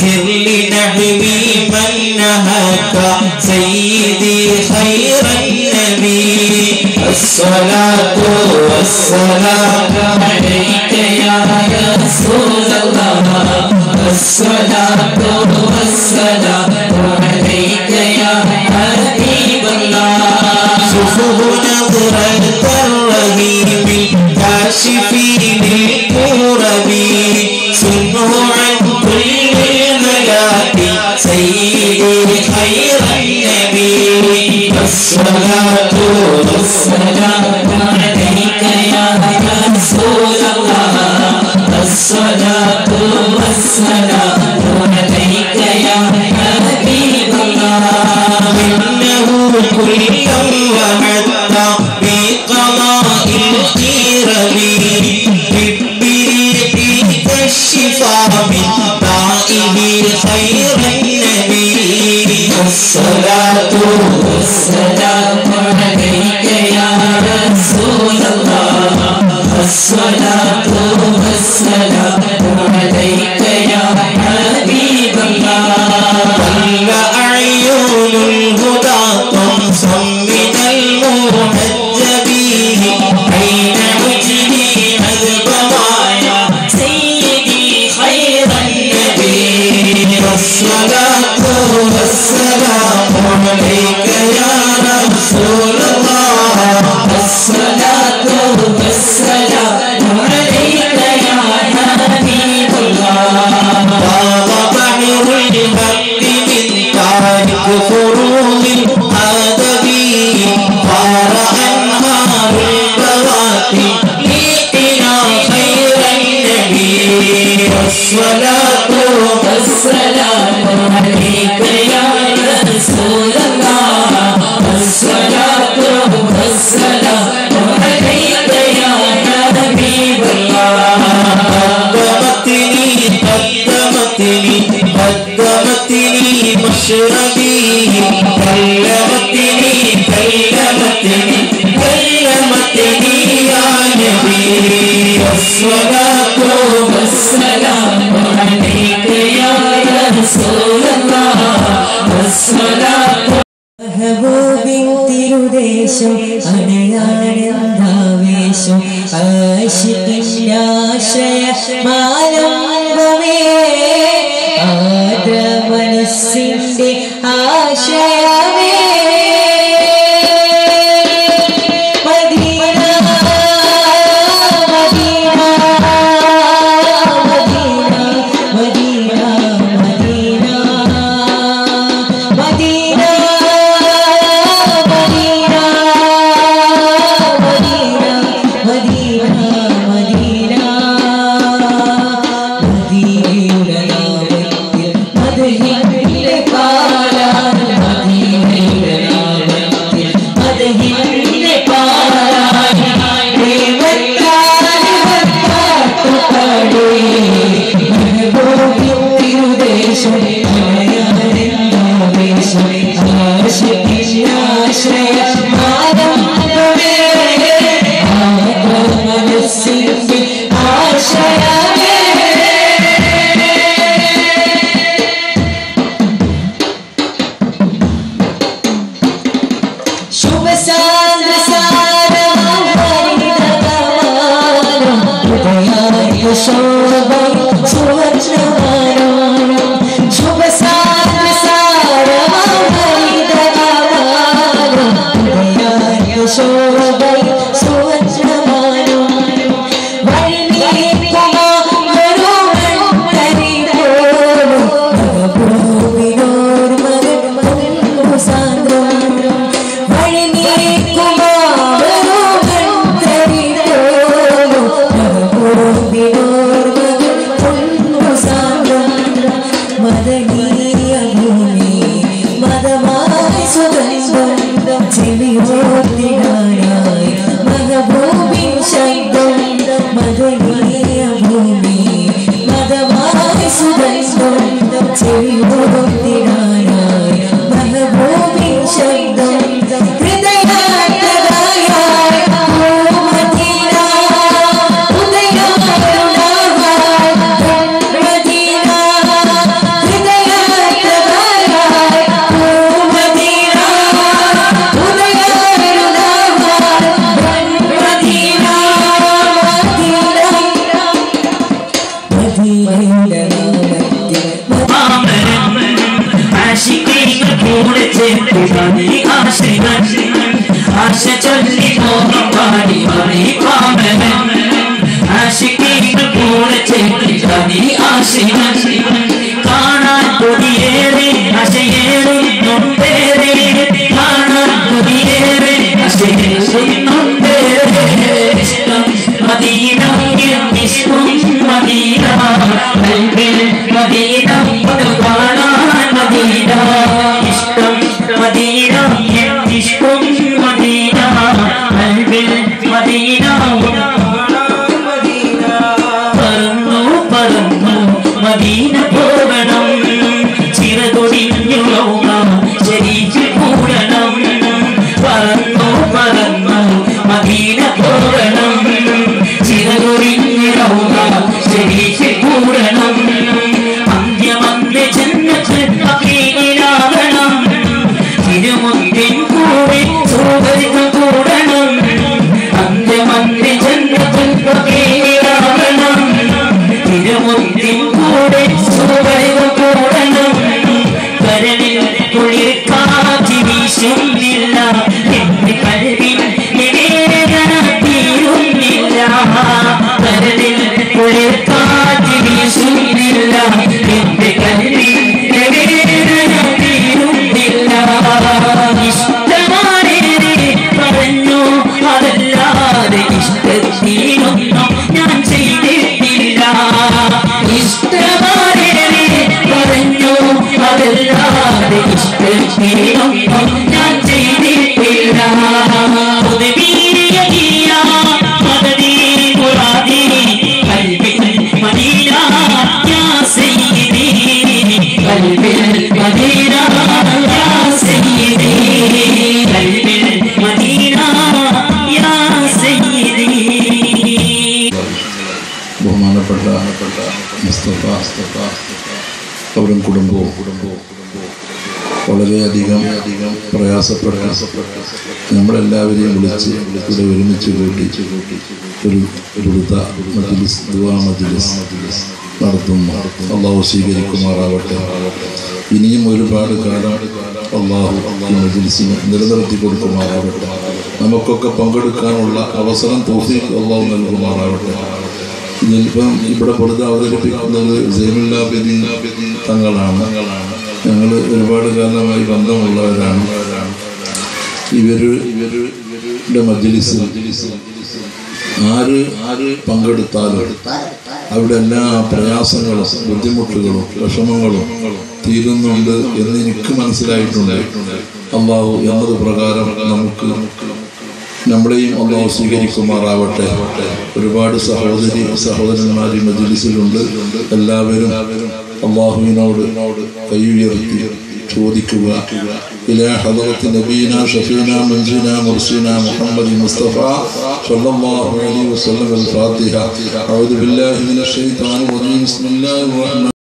سر لنعمي من سيدي خير النبي. الصلاة والسلام عليك يا رسول الله. الصلاة والسلام عليك يا حبيب الله. شوفوا نظرة الرهيب كاشف Stand up. തിരുദേശം അണയാണെന്താവേശം ആശിക്കില്ലാശ്രയ മാ জানি মানে কমে আশিকি পড়েছে কি জানি, আসি কানা করিয়ে রে আসিয়ে রে, নন্দে রে। কানা করিয়ে রে আসিয়ে রে, নন্দে রে। মদিনা কে Vishnu Medina. Medina Medina Medina. Medina ಪೋ അവരും കുടുംബവും വളരെയധികം അധികം പ്രയാസപ്പെട്ട നമ്മളെല്ലാവരെയും വിളിച്ച് ഇവിടെ ഒരുമിച്ച് കൂട്ടി ഒരു കൊടുത്ത മജിലിസ് ദുവാ മജിലിസ് നടത്തുന്നു അള്ളാഹു സ്വീകരിക്കുമാറാവട്ടെ. ഇനിയും ഒരുപാട് കാലം അള്ളാഹു മജ്ലിസിന് നിലനിർത്തി കൊടുക്കുമാറാവട്ടെ. നമുക്കൊക്കെ പങ്കെടുക്കാനുള്ള അവസരം തോഫീക്ക് അള്ളാഹു നൽകുമാറാവട്ടെ. ഇതിലിപ്പം ഇവിടെ പൊടുത്ത് അവതരിപ്പിക്കുന്നത് സൈനുല്ലാബിദീൻ തങ്ങളാണ്. ഞങ്ങൾ ഒരുപാട് കാലമായി ബന്ധമുള്ളവരാണ്. ഇവർ ഇവരുടെ മജ്ലിസിൽ ആര് ആര് പങ്കെടുത്താലും അവിടെ എല്ലാ പ്രയാസങ്ങളും ബുദ്ധിമുട്ടുകളും വിഷമങ്ങളും തീരുന്നുണ്ട് എന്ന് എനിക്ക് മനസ്സിലായിട്ടുണ്ട്. അള്ളാഹു എന്നത് പ്രകാരം നമുക്ക് നമ്മളെയും അള്ളാഹു സ്വീകരിക്കുമാറാവട്ടെ ഒരുപാട് സഹോദരി സഹോദരന്മാർ ഈ മജ്ലിസിലുണ്ട് എല്ലാവരും അള്ളാഹുവിനോട് കൈ ഉയർത്തി ചോദിക്കുക إلى حضرة نبينا شفينا منجينا مرسينا محمد مصطفى صلى الله عليه وسلم الفاتحة أعوذ بالله من الشيطان الرجيم بسم الله الرحمن